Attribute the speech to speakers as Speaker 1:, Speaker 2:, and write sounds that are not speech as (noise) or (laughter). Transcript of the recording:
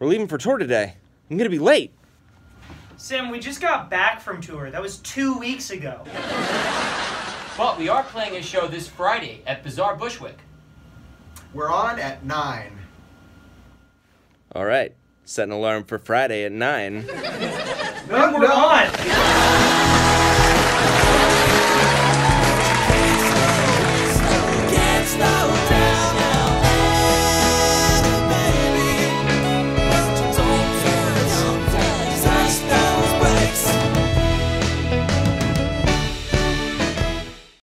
Speaker 1: We're leaving for tour today. I'm gonna be late.
Speaker 2: Sam, we just got back from tour. That was two weeks ago. (laughs)
Speaker 3: But we are playing a show this Friday at Bizarre Bushwick.
Speaker 4: We're on at 9.
Speaker 1: All right. Set an alarm for Friday at 9. (laughs)
Speaker 2: no, no.